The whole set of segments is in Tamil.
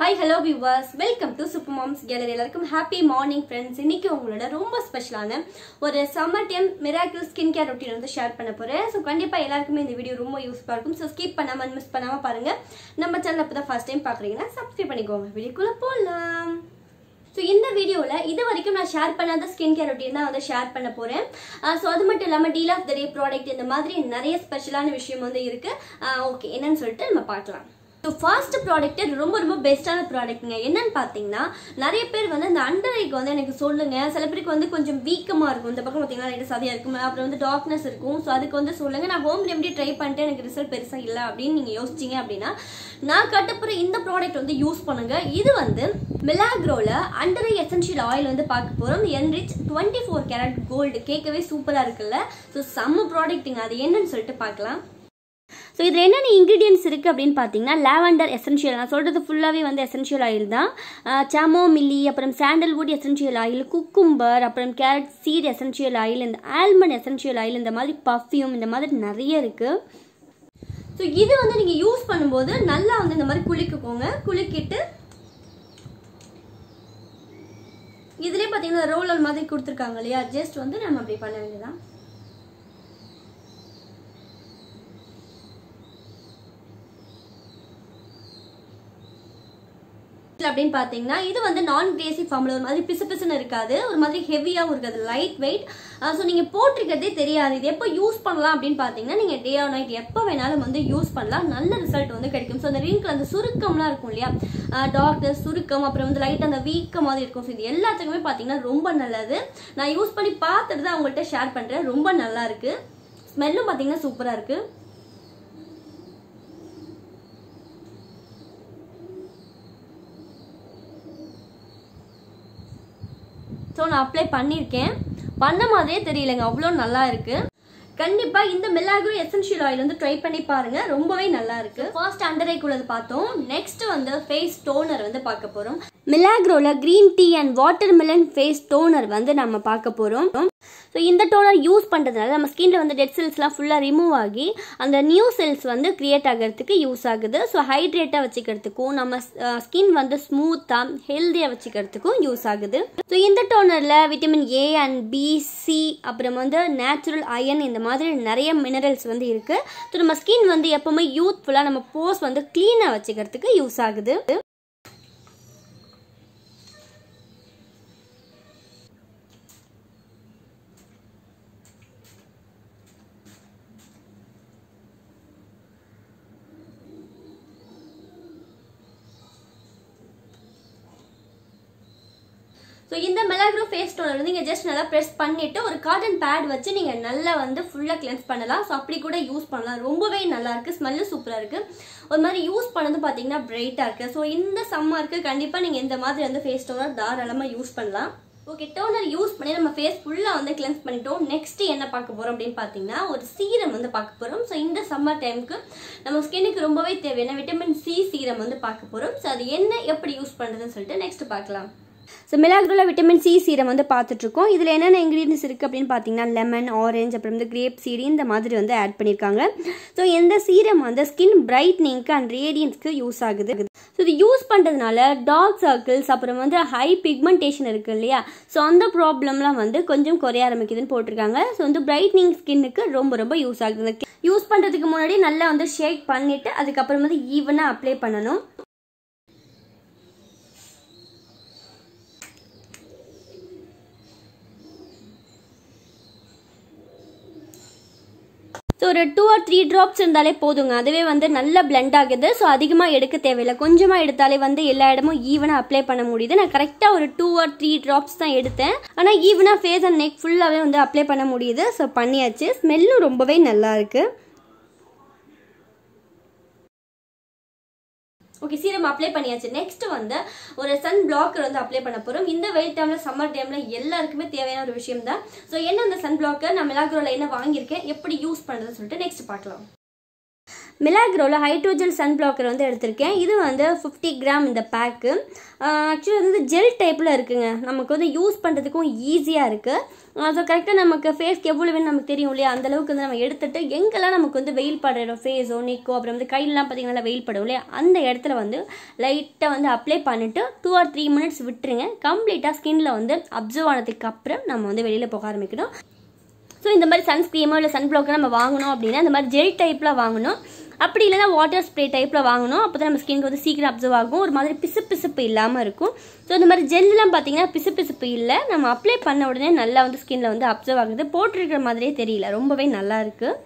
Hi hello viewers welcome to super moms gallery எல்லாருக்கும் ஹாப்பி மார்னிங் ஃப்ரெண்ட்ஸ் இன்னைக்கு உங்களோட ரொம்ப ஸ்பெஷலான ஒரு summer time miracle skin care routine வந்து ஷேர் பண்ண போகிறேன் ஸோ கண்டிப்பாக எல்லாருக்குமே இந்த வீடியோ ரொம்ப யூஸ்ஃபுல்லாக இருக்கும். ஸோ ஸ்கிப் பண்ணாமல் மிஸ் பண்ணாமல் பாருங்கள் நம்ம சேனல் இப்போ தான் ஃபர்ஸ்ட் டைம் பார்க்குறீங்கன்னா சப்ஸ்கிரைப் பண்ணிக்கோங்க. வீடியோக்குள்ளே போகலாம் ஸோ இந்த வீடியோவில் இது வரைக்கும் நான் ஷேர் பண்ணாத ஸ்கின் கேர் ரொட்டீன் தான் வந்து ஷேர் பண்ண போகிறேன் ஸோ அது மட்டும் இல்லாமல் deal of the day product இந்த மாதிரி நிறைய ஸ்பெஷலான விஷயம் வந்து இருக்குது ஓகே என்னன்னு சொல்லிட்டு நம்ம பார்க்கலாம். ஸோ ஃபர்ஸ்ட் ப்ராடக்ட்டு ரொம்ப ரொம்ப பெஸ்ட்டான ப்ராடக்ட்ங்க என்னன்னு பார்த்தீங்கன்னா நிறைய பேர் வந்து அந்த அண்டர் ஐக்கு வந்து எனக்கு சொல்லுங்க. சில பேருக்கு வந்து கொஞ்சம் வீக்கமாக இருக்கும். இந்த பக்கம் பார்த்தீங்கன்னா ரெண்டு சதியாக இருக்கும்? அப்புறம் வந்து டார்க்னஸ் இருக்கும். ஸோ அதுக்கு வந்து சொல்லுங்க. நான் ஹோம் ரெமெடி ட்ரை பண்ணிட்டு எனக்கு ரிசல்ட் பெருசாக இல்லை அப்படின்னு நீங்கள் யோசிச்சிங்க அப்படின்னா நான் கட்டப்புற இந்த ப்ராடக்ட் வந்து யூஸ் பண்ணுங்க. இது வந்து மிலாக்ரோவில் அண்டர் ஐ எசென்ஷியல் ஆயில் வந்து பார்க்க போகிறோம் enrich twenty four carat gold கேட்கவே சூப்பராக இருக்குல்ல? ஸோ செம்ம ப்ராடக்ட்டுங்க அது என்னன்னு சொல்லிட்டு பார்க்கலாம். ஸோ இதில் என்னென்ன இன்க்ரீடியன்ஸ் இருக்குது அப்படின்னு பார்த்தீங்கன்னா லாவெண்டர் எசென்ஷியல் நான் சொல்கிறது ஃபுல்லாகவே வந்து எசென்ஷியல் ஆயில் தான். சாமோ மில்லி அப்புறம் சாண்டல்வுட் எசென்ஷியல் ஆயில் குக்கும்பர் அப்புறம் கேரட் சீட் எசென்ஷியல் ஆயில் இந்த ஆல்மண்ட் எசென்ஷியல் ஆயில் இந்த மாதிரி பர்ஃப்யூம் இந்த மாதிரி நிறைய இருக்குது ஸோ இது வந்து நீங்கள் யூஸ் பண்ணும்போது நல்லா வந்து இந்த மாதிரி குளிக்குக்கோங்க குளிக்கிட்டு இதுலேயே பார்த்தீங்கன்னா ரோலர் மாதிரி கொடுத்துருக்காங்க இல்லையா? ஜஸ்ட் வந்து நம்ம அப்படி பண்ண வேண்டியதான் அப்படின்னு பார்த்தீங்கன்னா இது வந்து நான் கிரேசி ஃபார்மில் ஒரு மாதிரி பிசு பிசுன்னு இருக்காது. ஒரு மாதிரி ஹெவியாகவும் இருக்காது. லைட் வெயிட் ஸோ நீங்கள் போட்டிருக்கிறதே தெரியாது. இது எப்போ யூஸ் பண்ணலாம் அப்படின்னு பார்த்தீங்கன்னா நீங்கள் டே ஆர் நைட் எப்போ வேணாலும் வந்து யூஸ் பண்ணலாம். நல்ல ரிசல்ட் வந்து கிடைக்கும். ஸோ அந்த ரிங்கில் அந்த சுருக்கம்லாம் இருக்கும் இல்லையா? டாக்டர் சுருக்கம் அப்புறம் வந்து லைட் அந்த வீக்க மாதிரி இருக்கும். ஸோ இது எல்லாத்துக்குமே பார்த்தீங்கன்னா ரொம்ப நல்லது. நான் யூஸ் பண்ணி பார்த்துட்டு தான் அவங்கள்ட்ட ஷேர் பண்ணுறேன் ரொம்ப நல்லா இருக்கு. ஸ்மெல்லும் பார்த்தீங்கன்னா சூப்பராக இருக்குது ஸோ நான் அப்ளை பண்ணியிருக்கேன். பண்ண மாதிரியே தெரியலங்க. அவ்வளோ நல்லா இருக்குது கண்டிப்பாக இந்த மில்லாக்ரோ எசென்ஷியல் ஆயில் வந்து ட்ரை பண்ணி பாருங்கள் ரொம்பவே நல்லா இருக்கு. ஃபர்ஸ்ட் அண்டர் ஐக்குள்ளது பார்த்தோம். நெக்ஸ்ட் வந்து ஃபேஸ் டோனர் வந்து பார்க்க போகிறோம் மில்லாக்ரோல green tea and watermelon face toner வந்து நம்ம பார்க்க போகிறோம் ஸோ இந்த டோனர் யூஸ் பண்ணுறதுனால நம்ம ஸ்கின்ல வந்து டெட் செல்ஸ்லாம் ஃபுல்லாக ரிமூவ் ஆகி அந்த நியூ செல்ஸ் வந்து கிரியேட் ஆகிறதுக்கு யூஸ் ஆகுது. ஸோ ஹைட்ரேட்டாக வச்சுக்கிறதுக்கும் நம்ம ஸ்கின் வந்து ஸ்மூத்தாக ஹெல்த்தியாக வச்சுக்கிறதுக்கும் யூஸ் ஆகுது. ஸோ இந்த டோனரில் vitamin A and B C அப்புறம் வந்து நேச்சுரல் அயன் இந்த மாதிரி நிறைய மினரல்ஸ் வந்து இருக்குது ஸோ நம்ம ஸ்கின் வந்து எப்போவுமே யூத்ஃபுல்லாக நம்ம போஸ் வந்து க்ளீனாக வச்சுக்கிறதுக்கு யூஸ் ஆகுது. ஸோ இந்த மெலாக்ரோ ஃபேஸ் டோனர் வந்து நீங்கள் ஜஸ்ட் நல்லா ப்ரெஸ் பண்ணிவிட்டு ஒரு காட்டன் பேட் வச்சு நீங்கள் நல்லா வந்து ஃபுல்லாக கிளென்ஸ் பண்ணலாம். ஸோ அப்படி கூட யூஸ் பண்ணலாம். ரொம்பவே நல்லாயிருக்கு ஸ்மெல்லு சூப்பராக இருக்குது ஒரு மாதிரி யூஸ் பண்ணது பார்த்தீங்கன்னா பிரைட்டாக இருக்குது ஸோ இந்த சம்மருக்கு கண்டிப்பாக நீங்கள் இந்த மாதிரி வந்து ஃபேஸ் டோனர் தாராளமாக யூஸ் பண்ணலாம். ஓகே டோனர் யூஸ் பண்ணி நம்ம ஃபேஸ் ஃபுல்லாக வந்து கிளென்ஸ் பண்ணிட்டோம். நெக்ஸ்ட் என்ன பார்க்க போகிறோம் அப்படின்னு பார்த்தீங்கன்னா ஒரு சீரம் வந்து பார்க்க போகிறோம் ஸோ இந்த சம்மர் டைமுக்கு நம்ம ஸ்கின்னுக்கு ரொம்பவே தேவையான விட்டமின் சி சீரம் வந்து பார்க்க போகிறோம் ஸோ அது என்ன எப்படி யூஸ் பண்ணுறதுன்னு சொல்லிட்டு நெக்ஸ்ட் பார்க்கலாம். ஸோ மிலாக்ரோல விட்டமின் சி சீரம் வந்து பார்த்துட்ருக்கோம். இதில் என்னென்ன இன்க்ரீடியன்ஸ் இருக்குது அப்படின்னு பார்த்தீங்கன்னா லெமன் ஆரஞ்சு அப்புறம் வந்து கிரேப் சீடி இந்த மாதிரி வந்து ஆட் பண்ணியிருக்காங்க. ஸோ இந்த சீரம் வந்து ஸ்கின் பிரைட்னிங்க்கு அண்ட் ரேடியன்ஸ்க்கு யூஸ் ஆகுது. ஸோ இது யூஸ் பண்ணுறதுனால டார்க் சர்க்கிள்ஸ் அப்புறம் வந்து ஹை பிக்மெண்டேஷன் இருக்குது இல்லையா? ஸோ அந்த ப்ராப்ளம்லாம் வந்து கொஞ்சம் குறைய ஆரம்பிக்குதுன்னு போட்டிருக்காங்க. ஸோ வந்து பிரைட்னிங் ஸ்கின்னுக்கு ரொம்ப ரொம்ப யூஸ் ஆகுது. யூஸ் பண்ணுறதுக்கு முன்னாடி நல்லா வந்து ஷேக் பண்ணிவிட்டு அதுக்கப்புறம் வந்து ஈவனாக அப்ளை பண்ணணும். ஸோ ஒரு டூ ஆர் த்ரீ ட்ராப்ஸ் இருந்தாலே போதுங்க. அதுவே வந்து நல்லா பிளெண்ட் ஆகுது. ஸோ அதிகமாக எடுக்க தேவையில்லை. கொஞ்சமாக எடுத்தாலே வந்து எல்லா இடமும் ஈவனாக அப்ளை பண்ண முடியுது. நான் கரெக்டாக ஒரு டூ ஆர் த்ரீ ட்ராப்ஸ் தான் எடுத்தேன். ஆனால் ஈவனாக ஃபேஸ் அண்ட் நெக் ஃபுல்லாகவே வந்து அப்ளை பண்ண முடியுது. ஸோ பண்ணியாச்சு. ஸ்மெல்லும் ரொம்பவே நல்லா இருக்குது ஓகே சீரம் அப்ளை பண்ணியாச்சு. நெக்ஸ்ட் வந்து ஒரு சன் பிளாக்கர் வந்து அப்ளை பண்ண போகிறோம் இந்த வெயில் டைமில் சம்மர் டைமில் எல்லாருக்குமே தேவையான ஒரு விஷயம் தான் ஸோ என்ன அந்த சன் பிளாக்கர் நான் மிலாக்ரோவில் என்ன வாங்கியிருக்கேன்? எப்படி யூஸ் பண்ணுறதுன்னு சொல்லிட்டு நெக்ஸ்ட் பார்க்கலாம். மிலாக்ரோவில் ஹைட்ரோஜல் சன் பிளாக்கர் வந்து எடுத்திருக்கேன். இது வந்து ஃபிஃப்டி கிராம் இந்த பேக்கு ஆக்சுவலி வந்து ஜெல் டைப்பில் இருக்குங்க. நமக்கு வந்து யூஸ் பண்ணுறதுக்கும் ஈஸியாக இருக்குது ஸோ கரெக்டாக நமக்கு ஃபேஸ்க்கு எவ்வளோ வேணும் நமக்கு தெரியும் இல்லையா? அந்த அளவுக்கு வந்து நம்ம எடுத்துட்டு எங்கெல்லாம் நமக்கு வந்து வெயில் படுற ஃபேஸோ நெக்கோ அப்புறம் வந்து கையிலலாம் பார்த்தீங்கன்னா நல்லா வெயில் படும் இல்லையா? அந்த இடத்துல வந்து லைட்டாக வந்து அப்ளை பண்ணிவிட்டு டூ ஆர் த்ரீ மினிட்ஸ் விட்டுருங்க. கம்ப்ளீட்டாக ஸ்கின்ல வந்து அப்சர்வ் ஆனதுக்கு அப்புறம் நம்ம வந்து வெளியில் போக ஆரம்பிக்கணும். ஸோ இந்த மாதிரி சன்ஸ்க்ரீமோ இல்லை சன் பிளாக்கோ நம்ம வாங்கணும் அப்படின்னா இந்த மாதிரி ஜெல் டைப்பில் வாங்கணும். அப்படி இல்லைன்னா வாட்டர் ஸ்ப்ரே டைப்பில் வாங்கணும். அப்போ தான் நம்ம ஸ்கின்க்கு வந்து சீக்கிரம் அப்சர்வ் ஆகும். ஒரு மாதிரி பிசு பிசுப்பு இல்லாமல் இருக்கும். ஸோ இந்த மாதிரி ஜெல்லாம் பார்த்தீங்கன்னா பிசு பிசுப்பு இல்லை. நம்ம அப்ளை பண்ண உடனே நல்லா வந்து ஸ்கின்ல வந்து அப்சர்வ் ஆகுது. போட்டிருக்கிற மாதிரியே தெரியல. ரொம்பவே நல்லா இருக்குது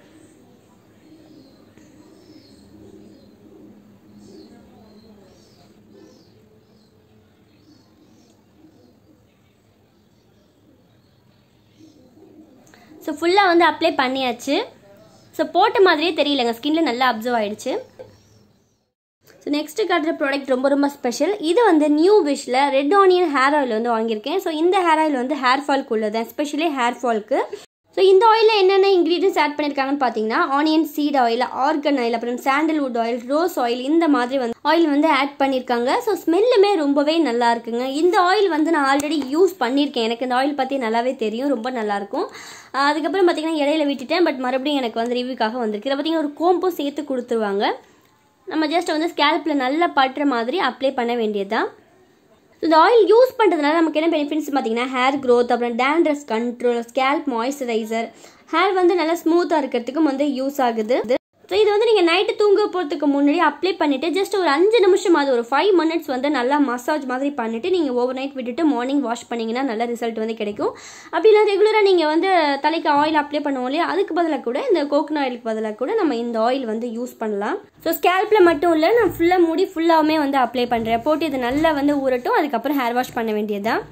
ஸோ ஃபுல்லாக வந்து அப்ளை பண்ணியாச்சு. ஸோ போட்ட மாதிரியே தெரியலங்க. ஸ்கின்ல நல்லா அப்சர்வ் ஆயிடுச்சு. ஸோ நெக்ஸ்ட் காட்டுற ப்ராடக்ட் ரொம்ப ரொம்ப ஸ்பெஷல் இது வந்து நியூ விஷில் ரெட் ஆனியன் ஹேர் ஆயில் வந்து வாங்கியிருக்கேன். ஸோ இந்த ஹேர் ஆயில் வந்து ஹேர் ஃபால்க்கு உள்ளது எஸ்பெஷலி ஹேர் ஃபால்க்கு ஸோ இந்த ஆயிலில் என்னென்ன இன்க்ரீடியன்ஸ் ஆட் பண்ணியிருக்காங்கன்னு பார்த்தீங்கன்னா onion seed oil argan oil அப்புறம் சாண்டல்வுட் ஆயில் ரோஸ் ஆயில் இந்த மாதிரி வந்து ஆயில் வந்து ஆட் பண்ணியிருக்காங்க ஸோ ஸ்மெல்லுமே ரொம்பவே நல்லா இருக்குங்க. இந்த ஆயில் வந்து நான் ஆல்ரெடி யூஸ் பண்ணியிருக்கேன் எனக்கு இந்த ஆயில் பற்றி நல்லாவே தெரியும். ரொம்ப நல்லாயிருக்கும் அதுக்கப்புறம் பார்த்தீங்கன்னா இடையில விட்டுட்டேன். பட் மறுபடியும் எனக்கு வந்து ரிவ்யூக்காக வந்திருக்கு. இதை பார்த்தீங்கன்னா ஒரு கோம்பும் சேர்த்து கொடுத்துருவாங்க. நம்ம ஜஸ்ட் வந்து ஸ்கேல்பில் நல்லா பட்டுற மாதிரி அப்ளை பண்ண வேண்டியதுதான். இந்த ஆயில் யூஸ் பண்ணுறதுனால நமக்கு என்ன பெனிஃபிட்ஸ் பார்த்தீங்கன்னா ஹேர் க்ரோத் அப்புறம் dandruff control scalp moisturiser hair வந்து நல்லா ஸ்மூத்தாக இருக்கிறதுக்கும் வந்து யூஸ் ஆகுது. ஸோ இது வந்து நீங்கள் நைட்டு தூங்க போகிறதுக்கு முன்னாடி அப்ளை பண்ணிவிட்டு ஜஸ்ட் ஒரு அஞ்சு நிமிஷம் அது ஒரு ஃபைவ் மினிட்ஸ் வந்து நல்லா மசாஜ் மாதிரி பண்ணிவிட்டு நீங்கள் ஓவர் நைட் விட்டுட்டு மார்னிங் வாஷ் பண்ணிங்கன்னா நல்ல ரிசல்ட் வந்து கிடைக்கும். அப்படி இல்லை ரெகுலராக நீங்கள் வந்து தலைக்கு ஆயில் அப்ளை பண்ணுவோம் இல்லையா அதுக்கு பதிலாக கூட இந்த கோகனட் ஆயிலுக்கு பதிலாக கூட நம்ம இந்த ஆயில் வந்து யூஸ் பண்ணலாம். ஸோ ஸ்கேல்ப்பில் மட்டும் இல்லை நான் ஃபுல்லாக முடி ஃபுல்லாகவுமே வந்து அப்ளை பண்ணுறேன் போட்டு இது நல்லா வந்து ஊறட்டும் அதுக்கப்புறம் ஹேர் வாஷ் பண்ண வேண்டியதுதான்.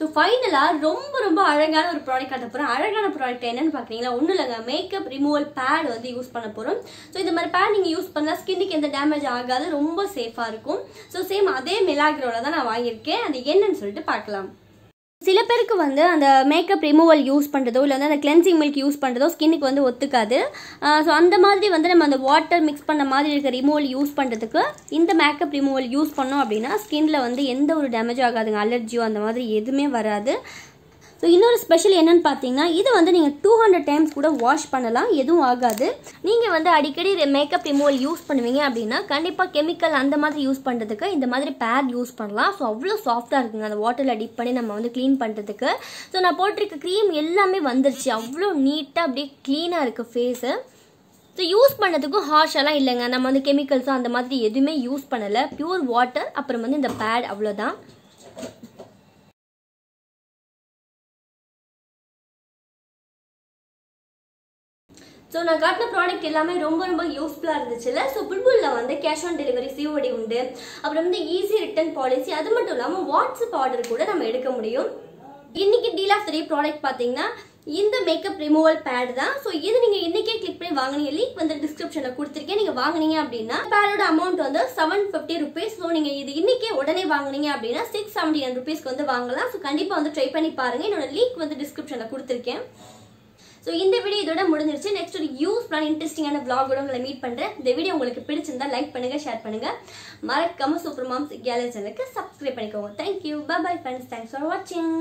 ஸோ ஃபைனலாக ரொம்ப ரொம்ப அழகான ஒரு ப்ராடக்ட் காட்ட போகிறோம் அழகான ப்ராடக்ட் என்னன்னு பார்க்குறீங்களா ஒன்றும் இல்லைங்க. மேக்கப் ரிமூவல் பேட் வந்து யூஸ் பண்ண போகிறோம் ஸோ இந்த மாதிரி பேட் நீங்கள் யூஸ் பண்ணால் ஸ்கின்னுக்கு எந்த டேமேஜ் ஆகாது. ரொம்ப சேஃபாக இருக்கும். ஸோ சேம் அதே மிலாக்ரோட தான் நான் வாங்கியிருக்கேன். அது என்னன்னு சொல்லிட்டு பார்க்கலாம். சில பேருக்கு வந்து அந்த மேக்கப் ரிமூவல் யூஸ் பண்ணுறதோ இல்லை வந்து அந்த கிளென்சிங் மில்க் யூஸ் பண்ணுறதோ ஸ்கின்னுக்கு வந்து ஒத்துக்காது. ஸோ அந்த மாதிரி வந்து நம்ம அந்த வாட்டர் மிக்ஸ் பண்ண மாதிரி இருக்க ரிமூவல் யூஸ் பண்ணுறதுக்கு இந்த மேக்கப் ரிமூவல் யூஸ் பண்ணோம் அப்படின்னா ஸ்கின்னில் வந்து எந்த ஒரு டேமேஜும் ஆகாதுங்க. அலர்ஜியோ அந்த மாதிரி எதுவுமே வராது. ஸோ இன்னொரு ஸ்பெஷல் என்னன்னு பார்த்தீங்கன்னா இது வந்து நீங்கள் டூ ஹண்ட்ரட் டைம்ஸ் கூட வாஷ் பண்ணலாம். எதுவும் ஆகாது. நீங்கள் வந்து அடிக்கடி மேக்கப் ரிமூவல் யூஸ் பண்ணுவீங்க அப்படின்னா கண்டிப்பாக கெமிக்கல் அந்த மாதிரி யூஸ் பண்ணுறதுக்கு இந்த மாதிரி பேட் யூஸ் பண்ணலாம். ஸோ அவ்வளோ சாஃப்டாக இருக்குங்க. அந்த வாட்டரில் டிப் பண்ணி நம்ம வந்து க்ளீன் பண்ணுறதுக்கு ஸோ நான் போட்டிருக்க க்ரீம் எல்லாமே வந்துருச்சு. அவ்வளோ நீட்டாக அப்படியே க்ளீனாக இருக்குது ஃபேஸு ஸோ யூஸ் பண்ணதுக்கும் ஹார்ஷெல்லாம் இல்லைங்க. நம்ம வந்து கெமிக்கல்ஸும் அந்த மாதிரி எதுவுமே யூஸ் பண்ணலை. பியூர் வாட்டர் அப்புறம் வந்து இந்த பேட் அவ்வளோதான் ஸோ நான் காட்டின ப்ராடக்ட் எல்லாமே ரொம்ப ரொம்ப யூஸ்ஃபுல்லாக இருந்துச்சுல்ல? ஸோ புல்புல்ல வந்து கேஷ் ஆன் டெலிவரி சிஓடி உண்டு. அப்புறம் வந்து ஈஸி ரிட்டர்ன் பாலிசி அது மட்டும் இல்லாமல் வாட்ஸ்அப் ஆர்டர் கூட நம்ம எடுக்க முடியும். இன்னைக்கு டீல் ஆஃப் த்ரீ ப்ராடக்ட் பார்த்தீங்கன்னா இந்த மேக்கப் ரிமூவல் பேட் தான். ஸோ இது நீங்கள் இன்னைக்கே கிளிக் பண்ணி வாங்கினீங்க. லிங்க் வந்து டிஸ்கிரிப்ஷனில் கொடுத்துருக்கேன். நீங்கள் வாங்குனீங்க அப்படின்னா பேடோட அமௌண்ட் வந்து செவன் ஃபிஃப்டி ருபீஸ் ஸோ நீங்கள் இது இன்னைக்கே உடனே வாங்குனீங்க அப்படின்னா சிக்ஸ் செவன்டி நைன் ருபீஸ்க்கு வந்து வாங்கலாம். ஸோ கண்டிப்பாக வந்து ட்ரை பண்ணி பாருங்கள் என்னோட லிங்க் வந்து டிஸ்கிரிப்ஷனில் கொடுத்துருக்கேன். ஸோ இந்த வீடியோ இதோட முடிஞ்சிருச்சு. நெக்ஸ்ட் ஒரு யூஸ்ஃபுல்லான இன்ட்ரெஸ்டிங்கான விளாகோட உங்களை மீட் பண்ணுறேன் இந்த வீடியோ உங்களுக்கு பிடிச்சிருந்தா லைக் பண்ணுங்க ஷேர் பண்ணுங்க. மறக்காம சூப்பர் மாம்ஸ் கேலரி சேனலுக்கு சப்ஸ்கிரைப் பண்ணிக்கோங்க. Thank you bye bye friends thanks for வாட்சிங்